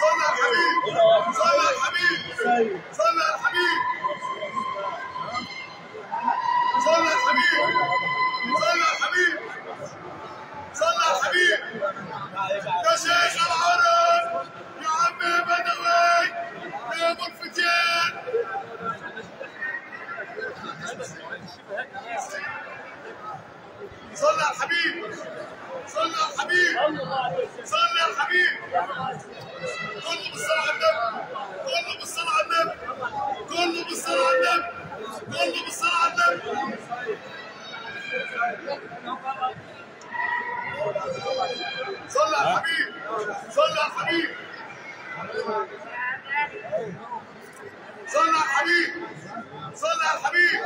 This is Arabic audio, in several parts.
صلى الحبيب صلى الحبيب صلى الحبيب صلى الحبيب صلى الحبيب صلى الحبيب يا شيخ العرب يا عم بدوي يا ابو صلى على الحبيب. صلى على الحبيب. صلى على الحبيب كله بالصلاة على النبي. كله بالصلاة على النبي. كله بالصلاة على النبي. كله بالصلاة على النبي. صلى على الحبيب. صلى على الحبيب. صلى على الحبيب. صلى على الحبيب.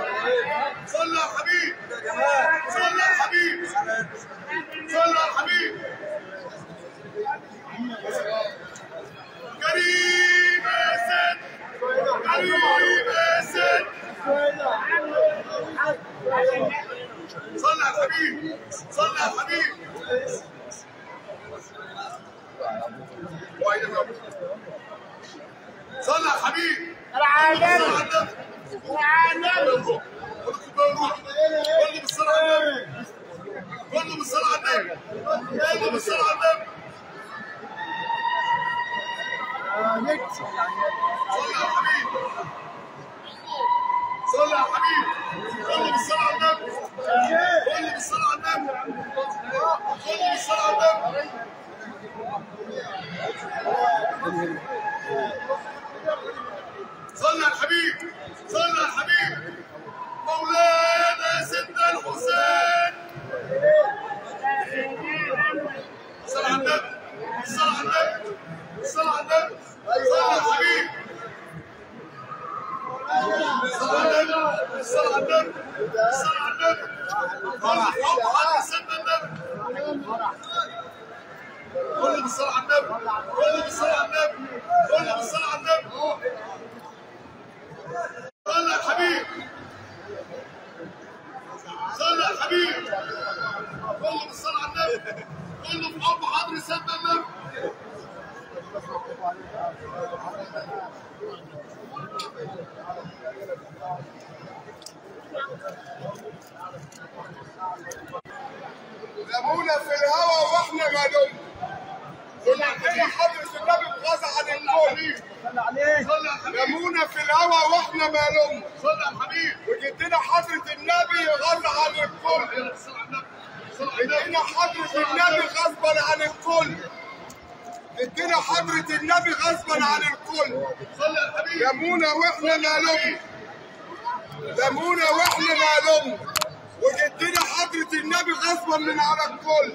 صلى على الحبيب صلى على الحبيب صلى على الحبيب على النبي كله بالصلاة على النبي كله بالصلاة على النبي كله بالصلاة على النبي صلى على الحبيب صلى على الحبيب كله بالصلاة على النبي كله بالصلاة على النبي كله بالصلاة على النبي صلى الحبيب صلى الحبيب. مولانا سيدنا الحسين. صلى على النبي صلى على النبي صلى على النبي صلى الحبيب. صلى على النبي صلى على النبي صلى على النبي كل حب حق سيدنا النبي كله بالصلاة على النبي كله بالصلاة على النبي كله بالصلاة على النبي صلى الحبيب صلى الحبيب كله بالصلاة على النبي كله في حب حضر سيدنا النبي رمونا في الهوا وإحنا غنم ونحكي حضرة النبي بغزة عن الحبيب رمونا في الهوا وإحنا مالهم. وجدنا حضرة النبي غزة عن الكل النبي النبي جدنا حضرة النبي غصبا عن الكل جدنا حضرة النبي غصبا عن الكل رمونا وإحنا مالهم. رمونا وإحنا مالهم. النبي غصبا من على الكل.